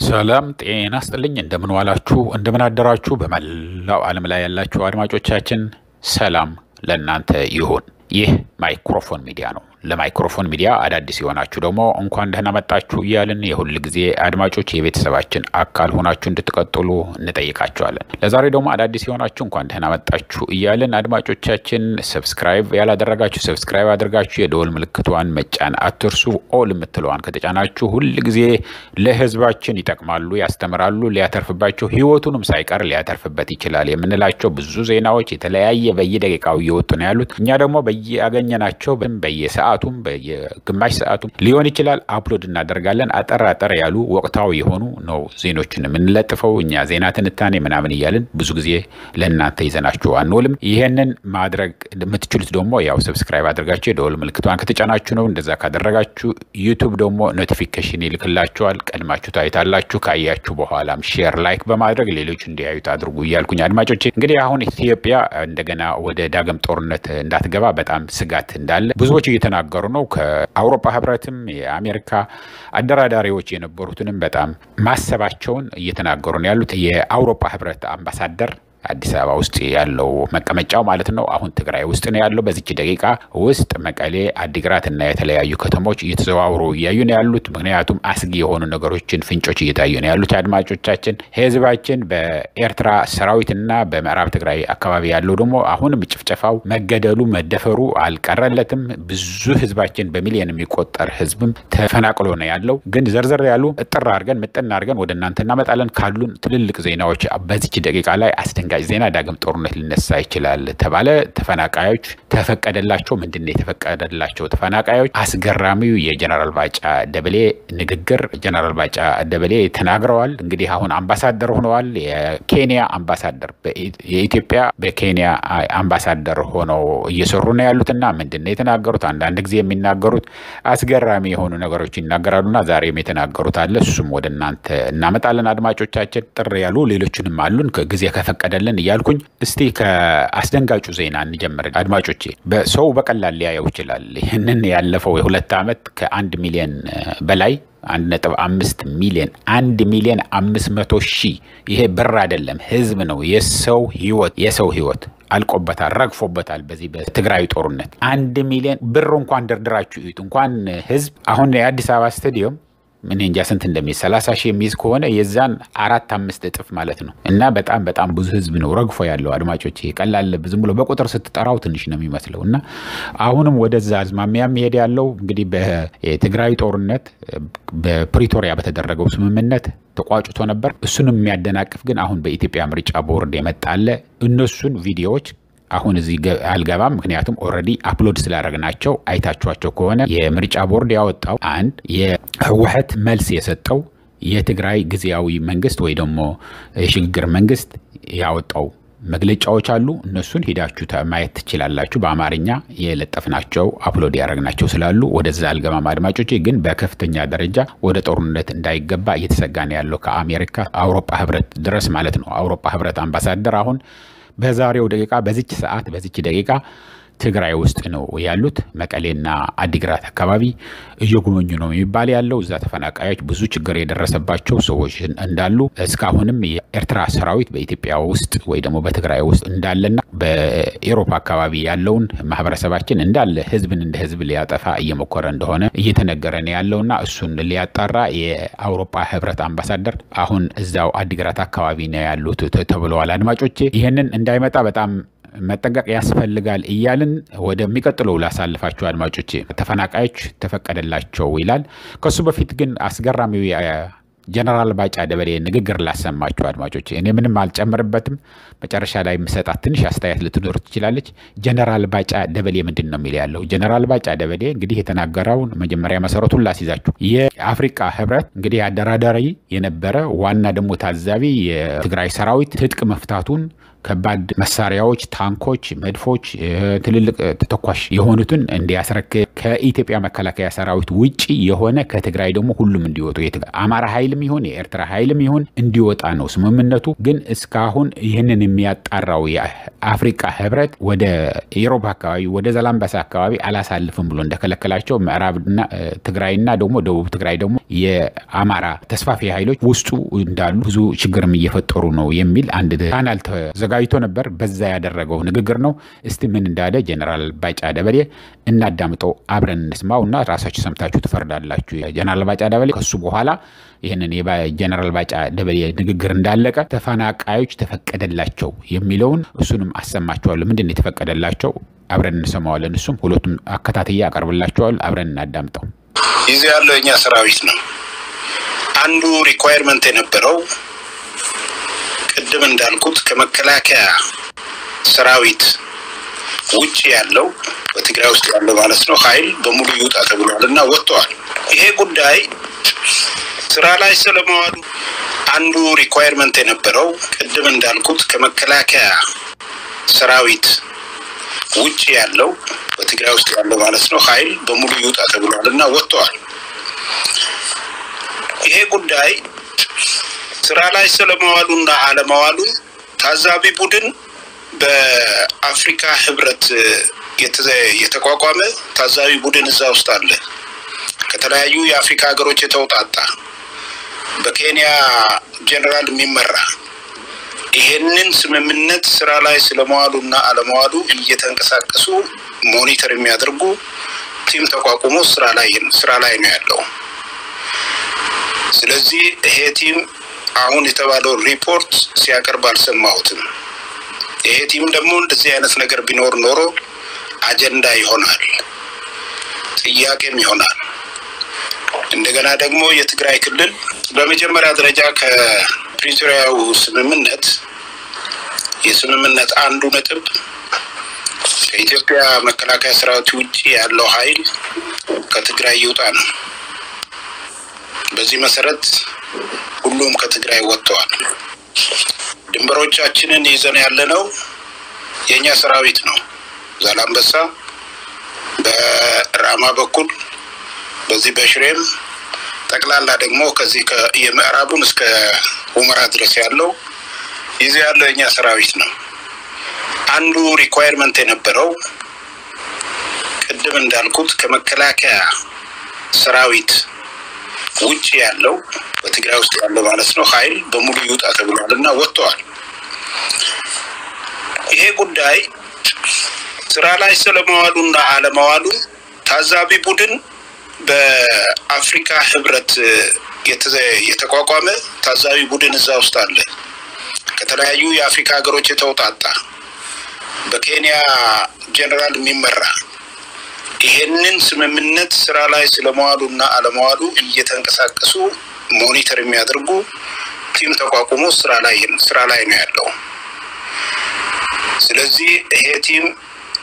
ሰላም ጤና ስጥልኝ። እንደምን ዋላችሁ፣ እንደምን አደራችሁ። በመላው ዓለም ላይ ያላችሁ አድማጮቻችን ሰላም ለእናንተ ይሁን። ይህ ማይክሮፎን ሚዲያ ነው። ለማይክሮፎን ሚዲያ አዳዲስ የሆናችሁ ደግሞ እንኳን ደህና መጣችሁ እያልን የሁል ጊዜ አድማጮች የቤተሰባችን አካል ሆናችሁ እንድትቀጥሉ እንጠይቃቸዋለን። ለዛሬ ደግሞ አዳዲስ የሆናችሁ እንኳን ደህና መጣችሁ እያልን አድማጮቻችን subscribe ያላደረጋችሁ subscribe አድርጋችሁ የደወል ምልክቷን መጫን አትርሱ። All የምትለዋን ከተጫናችሁ ሁል ጊዜ ለሕዝባችን ይጠቅማሉ፣ ያስተምራሉ፣ ሊያተርፍባቸው ሕይወቱንም ሳይቀር ሊያተርፍበት ይችላል የምንላቸው ብዙ ዜናዎች የተለያየ በየደቂቃው እየወጡ ነው ያሉት። እኛ ደግሞ በየአገኘናቸው በየሰዓቱም በየግማሽ ሰዓቱም ሊሆን ይችላል upload እናደርጋለን። አጠር አጠር ያሉ ወቅታዊ የሆኑ ነው ዜኖችን የምንለጥፈው እኛ ዜና ትንታኔ ምናምን እያልን ብዙ ጊዜ ለእናንተ ይዘናችሁ አንውልም። ይሄንን ማድረግ የምትችሉት ደግሞ ያው subscribe አድርጋችሁ የደወል ምልክቷን ከተጫናችሁ ነው። እንደዛ ካደረጋችሁ YouTube ደግሞ notification ይልክላችኋል። ቀድማችሁ ታይታላችሁ። ካያችሁ በኋላም share፣ like በማድረግ ሌሎች እንዲያዩት አድርጉ እያልኩኝ አድማጮቼ እንግዲህ አሁን ኢትዮጵያ እንደገና ወደ ዳግም ጦርነት እንዳትገባ በጣም ስጋት እንዳለ ብዙዎች እየተናገሩ ነው። ከአውሮፓ ህብረትም የአሜሪካ አደራዳሪዎች የነበሩትንም በጣም ማሰባቸውን እየተናገሩ ነው ያሉት። የአውሮፓ ህብረት አምባሳደር አዲስ አበባ ውስጥ ያለው መቀመጫው ማለት ነው። አሁን ትግራይ ውስጥ ነው ያለው። በዚች ደቂቃ ውስጥ መቀሌ፣ አዲግራት እና የተለያዩ ከተሞች እየተዘዋውሩ እያዩ ነው ያሉት። ምክንያቱም አስጊ የሆኑ ነገሮችን ፍንጮች እየታዩ ነው ያሉት። አድማጮቻችን ህዝባችን በኤርትራ ሰራዊትና በምዕራብ ትግራይ አካባቢ ያለው ደግሞ አሁንም ጭፍጨፋው፣ መገደሉ፣ መደፈሩ አልቀረለትም። ብዙ ህዝባችን በሚሊዮን የሚቆጠር ህዝብም ተፈናቅሎ ነው ያለው። ግን ዘርዘር ያሉ እጥር አድርገን ምጥን አድርገን ወደ እናንተ እናመጣለን ካሉን ትልልቅ ዜናዎች በዚች ደቂቃ ላይ አስደንጋ ዜና ዳግም ጦርነት ሊነሳ ይችላል ተባለ። ተፈናቃዮች ተፈቀደላቸው። ምንድን የተፈቀደላቸው ተፈናቃዮች? አስገራሚው የጀነራል ባጫ ደበሌ ንግግር ጀነራል ባጫ ደበሌ ተናግረዋል። እንግዲህ አሁን አምባሳደር ሆነዋል። የኬንያ አምባሳደር የኢትዮጵያ በኬንያ አምባሳደር ሆነው እየሰሩ ነው ያሉትና ምንድን የተናገሩት? አንዳንድ ጊዜ የሚናገሩት አስገራሚ የሆኑ ነገሮች ይናገራሉና ዛሬም የተናገሩት አለ። እሱም ወደ እናንተ እናመጣለን። አድማጮቻችን ጥር ያሉ ሌሎችንም አሉን ጊዜ ከፈቀደ ለን እያልኩኝ እስቲ ከአስደንጋጩ ዜና እንጀምር። አድማጮቼ በሰው በቀላል ሊያየው ይችላል። ይህንን ያለፈው የሁለት ዓመት ከአንድ ሚሊዮን በላይ አንድ ነጥብ አምስት ሚሊዮን አንድ ሚሊዮን አምስት መቶ ሺህ ይሄ ብር አይደለም፣ ህዝብ ነው። የሰው ህይወት የሰው ህይወት አልቆበታል፣ ረግፎበታል። በዚህ በትግራይ ጦርነት አንድ ሚሊዮን ብር እንኳን ደርድራችሁ እዩት። እንኳን ህዝብ አሁን የአዲስ አበባ ስታዲየም ምን እንጃ ስንት እንደሚይዝ ሰላሳ ሺህ የሚይዝ ከሆነ የዛን አራት አምስት እጥፍ ማለት ነው። እና በጣም በጣም ብዙ ህዝብ ነው ረግፎ ያለው አድማጮች። ቀላል ዝም ብሎ በቁጥር ስትጠራው ትንሽ ነው የሚመስለው። እና አሁንም ወደዛ አዝማሚያ የሚሄድ ያለው እንግዲህ የትግራይ ጦርነት በፕሪቶሪያ በተደረገው ስምምነት ተቋጭቶ ነበር። እሱንም የሚያደናቅፍ ግን አሁን በኢትዮጵያ ምርጫ ቦርድ የመጣለ እነሱን ቪዲዮዎች አሁን እዚህ አልገባም። ምክንያቱም already upload ስላደረግናቸው አይታችኋቸው ከሆነ የምርጫ ቦርድ ያወጣው አንድ የህወሓት መልስ የሰጠው የትግራይ ጊዜያዊ መንግስት ወይ ደግሞ የሽግግር መንግስት ያወጣው መግለጫዎች አሉ። እነሱን ሂዳችሁ ማየት ትችላላችሁ። በአማርኛ የለጠፍናቸው upload ያደረግናቸው ስላሉ ወደዛ አልገባም። አድማጮች ግን በከፍተኛ ደረጃ ወደ ጦርነት እንዳይገባ እየተሰጋ ያለው ከአሜሪካ አውሮፓ ህብረት ድረስ ማለት ነው። አውሮፓ ህብረት አምባሳደር አሁን በዛሬው ደቂቃ በዚች ሰዓት በዚች ደቂቃ ትግራይ ውስጥ ነው ያሉት። መቀሌና አዲግራት አካባቢ እየጎበኙ ነው የሚባል ያለው። እዛ ተፈናቃዮች ብዙ ችግር የደረሰባቸው ሰዎች እንዳሉ እስካሁንም የኤርትራ ሰራዊት በኢትዮጵያ ውስጥ ወይ ደግሞ በትግራይ ውስጥ እንዳለና በኤሮፓ አካባቢ ያለውን ማህበረሰባችን እንዳለ ህዝብን እንደ ህዝብ ሊያጠፋ እየሞከረ እንደሆነ እየተነገረ ነው ያለውና እሱን ሊያጣራ የአውሮፓ ህብረት አምባሳደር አሁን እዛው አዲግራት አካባቢ ነው ያሉት ተብለዋል። አድማጮቼ ይህንን እንዳይመጣ በጣም መጠንቀቅ ያስፈልጋል እያልን ወደሚቀጥለው ላሳልፋችሁ አድማጮቼ። ተፈናቃዮች ተፈቀደላቸው ይላል። ከሱ በፊት ግን አስገራሚው ጀነራል ባጫ ደበሌ ንግግር ላሰማችሁ አድማጮች። እኔ ምንም አልጨምርበትም። መጨረሻ ላይ የምሰጣት ትንሽ አስተያየት ልትኖር ትችላለች። ጀነራል ባጫ ደበሌ ምንድን ነው የሚል ያለው ጀነራል ባጫ ደበሌ እንግዲህ የተናገረውን መጀመሪያ መሰረቱን ላስይዛችሁ። የአፍሪቃ ህብረት እንግዲህ አደራዳሪ የነበረ ዋና ደግሞ ታዛቢ የትግራይ ሰራዊት ትጥቅ መፍታቱን ከባድ መሳሪያዎች፣ ታንኮች፣ መድፎች፣ ትልልቅ ተተኳሽ የሆኑትን እንዲያስረክብ ከኢትዮጵያ መከላከያ ሰራዊት ውጭ የሆነ ከትግራይ ደግሞ ሁሉም እንዲወጡ አማራ ኃይልም ይሁን የኤርትራ ኃይልም ይሁን እንዲወጣ ነው ስምምነቱ። ግን እስካሁን ይህንን የሚያጣራው የአፍሪቃ ህብረት ወደ ኢሮብ አካባቢ ወደ ዘላንበሳ አካባቢ አላሳልፍም ብሎ እንደከለከላቸው ምዕራብና ትግራይና ደግሞ ደቡብ ትግራይ ደግሞ የአማራ ተስፋፊ ኃይሎች ውስጡ እንዳሉ ብዙ ችግርም እየፈጠሩ ነው የሚል አንድ ቻናል ተዘጋጅቶ ነበር። በዛ ያደረገው ንግግር ነው። እስቲ ምን እንዳለ ጀነራል ባጫ ደበሌ እናዳምጠው፣ አብረን እንስማው እና ራሳችሁ ሰምታችሁ ትፈርዳላችሁ። ጀነራል ባጫ ደበሌ ከሱ በኋላ ይህንን የጀነራል ባጫ ደበሌ ንግግር እንዳለቀ ተፈናቃዮች ተፈቀደላቸው የሚለውን እሱንም አሰማቸዋለሁ። ምንድን የተፈቀደላቸው? አብረን እንሰማዋለን። እሱም ሁለቱም አከታትዬ አቀርብላቸዋል። አብረን እናዳምጠው። ይዞ ያለው የኛ ሰራዊት ነው። አንዱ requirement የነበረው ቅድም እንዳልኩት ከመከላከያ ሰራዊት ውጭ ያለው በትግራይ ውስጥ ያለው ማለት ነው ኃይል በሙሉ ይውጣ ተብሏል እና ወጥተዋል። ይሄ ጉዳይ ስራ ላይ ስለመዋሉ አንዱ requirement የነበረው ቅድም እንዳልኩት ከመከላከያ ሰራዊት ውጭ ያለው በትግራይ ውስጥ ያለው ማለት ነው ኃይል በሙሉ ይውጣ ተብሏል እና ወጥተዋል። ይሄ ጉዳይ ስራ ላይ ስለመዋሉና አለመዋሉ ታዛቢ ቡድን በአፍሪካ ህብረት የተቋቋመ ታዛቢ ቡድን እዛ ውስጥ አለ። ከተለያዩ የአፍሪካ ሀገሮች የተውጣጣ በኬንያ ጀኔራል የሚመራ ይሄንን ስምምነት ስራ ላይ ስለመዋሉና አለመዋሉ እየተንቀሳቀሱ monitor የሚያደርጉ team ተቋቁሞ ስራ ላይ ነው ያለው። ስለዚህ ይሄ team አሁን የተባለው ሪፖርት ሲያቀርብ አልሰማሁትም። ይሄ team ደግሞ እንደዚህ አይነት ነገር ቢኖር ኖሮ አጀንዳ ይሆናል፣ ጥያቄም ይሆናል። እንደገና ደግሞ የትግራይ ክልል በመጀመሪያ ደረጃ ከፕሪቶሪያው ስምምነት የስምምነት አንዱ ነጥብ ከኢትዮጵያ መከላከያ ሰራዊት ውጭ ያለው ኃይል ከትግራይ ይውጣ ነው። በዚህ መሰረት ሁሉም ከትግራይ ወጥተዋል። ድንበሮቻችንን ይዘን ያለነው የእኛ ሰራዊት ነው። ዛላንበሳ በራማ በኩል በዚህ በሽሬም ጠቅላላ ደግሞ ከዚህ የምዕራቡን እስከ ሁመራ ድረስ ያለው ይዘ ያለው የእኛ ሰራዊት ነው። አንዱ requirement የነበረው ቅድም እንዳልኩት ከመከላከያ ሰራዊት ውጭ ያለው በትግራይ ውስጥ ያለው ማለት ነው ኃይል በሙሉ ይውጣ ተብሏል እና ወጥተዋል። ይሄ ጉዳይ ስራ ላይ ስለመዋሉና አለመዋሉ ታዛቢ ቡድን በአፍሪካ ህብረት የተቋቋመ ታዛቢ ቡድን እዛ ውስጥ አለ። ከተለያዩ የአፍሪካ ሀገሮች የተውጣጣ በኬንያ ጀኔራል የሚመራ ይሄንን ስምምነት ስራ ላይ ስለመዋሉና አለመዋሉ እየተንቀሳቀሱ ሞኒተር የሚያደርጉ team ተቋቁሞ ስራ ላይ ስራ ላይ ነው ያለው። ስለዚህ ይሄ team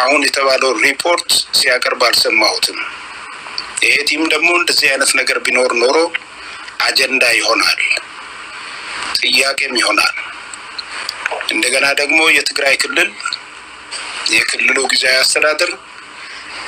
አሁን የተባለው ሪፖርት ሲያቀርብ አልሰማሁትም። ይሄ team ደግሞ እንደዚህ አይነት ነገር ቢኖር ኖሮ አጀንዳ ይሆናል፣ ጥያቄም ይሆናል። እንደገና ደግሞ የትግራይ ክልል የክልሉ ጊዜያዊ አስተዳደር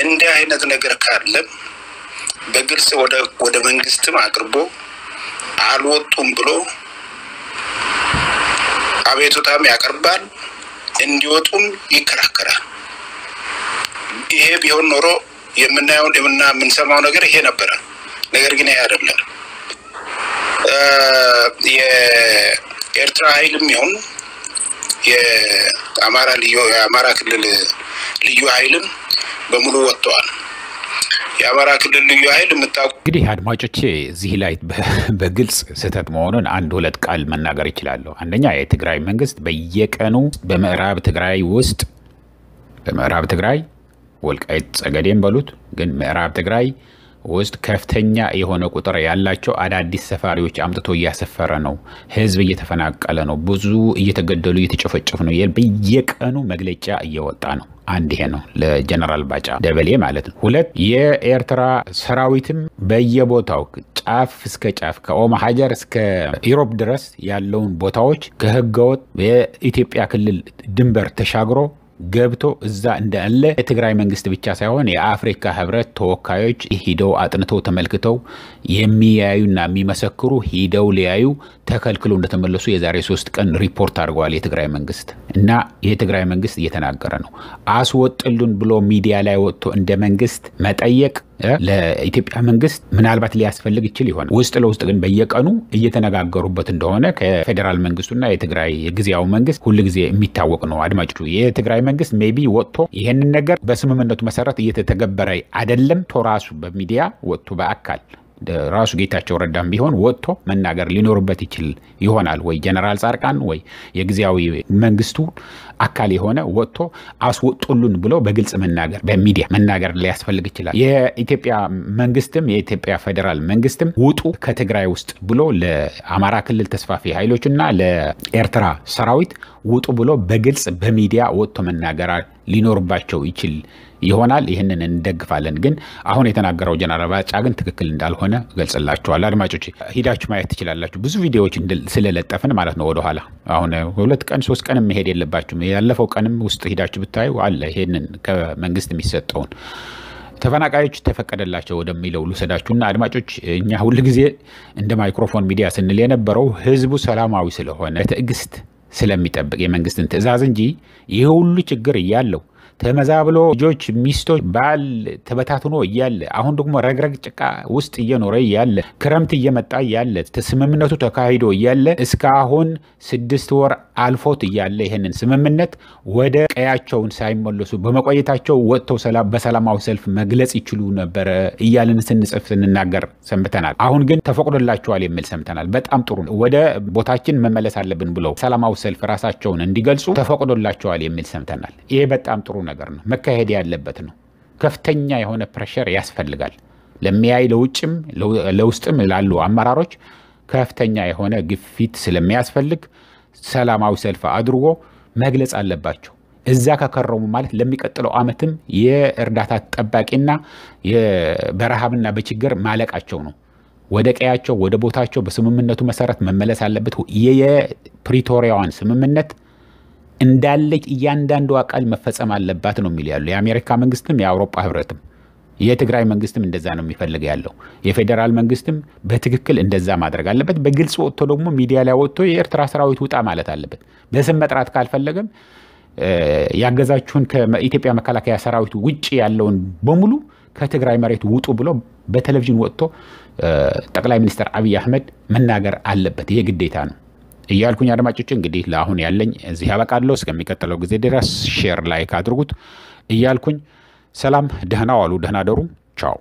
እንዲህ አይነት ነገር ካለም በግልጽ ወደ መንግስትም አቅርቦ አልወጡም ብሎ አቤቱታም ያቀርባል፣ እንዲወጡም ይከራከራል። ይሄ ቢሆን ኖሮ የምናየውን የምና የምንሰማው ነገር ይሄ ነበረ። ነገር ግን ይሄ አይደለም። የኤርትራ ኃይልም ይሁን የአማራ ልዩ የአማራ ክልል ልዩ ኃይልም በሙሉ ወጥተዋል። የአማራ ክልል ልዩ ኃይል የምታውቁ እንግዲህ አድማጮቼ እዚህ ላይ በግልጽ ስህተት መሆኑን አንድ ሁለት ቃል መናገር ይችላለሁ። አንደኛ የትግራይ መንግስት በየቀኑ በምዕራብ ትግራይ ውስጥ በምዕራብ ትግራይ ወልቃይት ጸገዴም በሉት ግን ምዕራብ ትግራይ ውስጥ ከፍተኛ የሆነ ቁጥር ያላቸው አዳዲስ ሰፋሪዎች አምጥቶ እያሰፈረ ነው። ህዝብ እየተፈናቀለ ነው። ብዙ እየተገደሉ እየተጨፈጨፉ ነው። በየቀኑ መግለጫ እየወጣ ነው። አንድ ይሄ ነው ለጀነራል ባጫ ደበሌ ማለት ነው። ሁለት የኤርትራ ሰራዊትም በየቦታው ጫፍ እስከ ጫፍ ከኦሞ ሀጀር እስከ ኢሮብ ድረስ ያለውን ቦታዎች ከህገወጥ የኢትዮጵያ ክልል ድንበር ተሻግሮ ገብቶ እዛ እንዳለ የትግራይ መንግስት ብቻ ሳይሆን የአፍሪካ ህብረት ተወካዮች ሂደው አጥንተው ተመልክተው የሚያዩና የሚመሰክሩ ሂደው ሊያዩ ተከልክሎ እንደተመለሱ የዛሬ ሶስት ቀን ሪፖርት አድርገዋል የትግራይ መንግስት እና የትግራይ መንግስት እየተናገረ ነው። አስወጥሉን ብሎ ሚዲያ ላይ ወጥቶ እንደ መንግስት መጠየቅ ለኢትዮጵያ መንግስት ምናልባት ሊያስፈልግ ይችል ይሆናል። ውስጥ ለውስጥ ግን በየቀኑ እየተነጋገሩበት እንደሆነ ከፌዴራል መንግስቱና የትግራይ የጊዜያዊ መንግስት ሁልጊዜ የሚታወቅ ነው። አድማጮቹ የትግራይ መንግስት maybe ወጥቶ ይህንን ነገር በስምምነቱ መሰረት እየተተገበረ አይደለም ቶ ራሱ በሚዲያ ወጥቶ በአካል ራሱ ጌታቸው ረዳም ቢሆን ወጥቶ መናገር ሊኖርበት ይችል ይሆናል። ወይ ጀነራል ጻድቃን ወይ የጊዜያዊ መንግስቱ አካል የሆነ ወጥቶ አስወጡሉን ብሎ በግልጽ መናገር በሚዲያ መናገር ሊያስፈልግ ይችላል። የኢትዮጵያ መንግስትም የኢትዮጵያ ፌዴራል መንግስትም ውጡ ከትግራይ ውስጥ ብሎ ለአማራ ክልል ተስፋፊ ኃይሎችና ለኤርትራ ሰራዊት ውጡ ብሎ በግልጽ በሚዲያ ወጥቶ መናገር ሊኖርባቸው ይችል ይሆናል። ይህንን እንደግፋለን። ግን አሁን የተናገረው ጀነራል ባጫ ግን ትክክል እንዳልሆነ ገልጽላችኋል። አድማጮች ሂዳችሁ ማየት ትችላላችሁ። ብዙ ቪዲዮዎች ስለለጠፍን ማለት ነው። ወደኋላ አሁን ሁለት ቀን ሶስት ቀንም መሄድ የለባችሁም። ያለፈው ቀንም ውስጥ ሂዳችሁ ብታዩ አለ ይህንን ከመንግስት የሚሰጠውን ተፈናቃዮች ተፈቀደላቸው ወደሚለው ልውሰዳችሁና አድማጮች፣ እኛ ሁልጊዜ እንደ ማይክሮፎን ሚዲያ ስንል የነበረው ህዝቡ ሰላማዊ ስለሆነ በትዕግስት ስለሚጠብቅ የመንግስትን ትዕዛዝ እንጂ ይህ ሁሉ ችግር እያለው ተመዛብሎ ልጆች፣ ሚስቶች፣ ባል ተበታትኖ እያለ አሁን ደግሞ ረግረግ ጭቃ ውስጥ እየኖረ እያለ ክረምት እየመጣ እያለ ስምምነቱ ተካሂዶ እያለ እስካሁን ስድስት ወር አልፎት እያለ ይህንን ስምምነት ወደ ቀያቸውን ሳይመለሱ በመቆየታቸው ወጥተው በሰላማዊ ሰልፍ መግለጽ ይችሉ ነበረ እያልን ስንጽፍ ስንናገር ሰንብተናል። አሁን ግን ተፈቅዶላቸዋል የሚል ሰምተናል። በጣም ጥሩ ነው። ወደ ቦታችን መመለስ አለብን ብለው ሰላማዊ ሰልፍ ራሳቸውን እንዲገልጹ ተፈቅዶላቸዋል የሚል ሰምተናል። ይሄ በጣም ጥሩ ነገር ነው። መካሄድ ያለበት ነው። ከፍተኛ የሆነ ፕሬሸር ያስፈልጋል። ለሚያይ ለውጭም ለውስጥም ላሉ አመራሮች ከፍተኛ የሆነ ግፊት ስለሚያስፈልግ ሰላማዊ ሰልፍ አድርጎ መግለጽ አለባቸው። እዛ ከከረሙ ማለት ለሚቀጥለው ዓመትም የእርዳታ ጠባቂና በረሃብና በችግር ማለቃቸው ነው። ወደ ቀያቸው ወደ ቦታቸው በስምምነቱ መሰረት መመለስ አለበት። የፕሪቶሪያዋን ስምምነት እንዳለች እያንዳንዷ ቃል መፈጸም አለባት ነው የሚል ያለው የአሜሪካ መንግስትም የአውሮፓ ህብረትም የትግራይ መንግስትም እንደዛ ነው የሚፈልግ ያለው። የፌዴራል መንግስትም በትክክል እንደዛ ማድረግ አለበት። በግልጽ ወጥቶ ደግሞ ሚዲያ ላይ ወጥቶ የኤርትራ ሰራዊት ውጣ ማለት አለበት። በስም መጥራት ካልፈለገም ያገዛችሁን ከኢትዮጵያ መከላከያ ሰራዊት ውጭ ያለውን በሙሉ ከትግራይ መሬት ውጡ ብሎ በቴሌቪዥን ወጥቶ ጠቅላይ ሚኒስትር አብይ አህመድ መናገር አለበት። ይሄ ግዴታ ነው እያልኩኝ አድማጮች እንግዲህ ለአሁን ያለኝ እዚህ ያበቃለሁ። እስከሚቀጥለው ጊዜ ድረስ share like አድርጉት እያልኩኝ ሰላም፣ ደህና ዋሉ፣ ደህና ደሩ። ቻው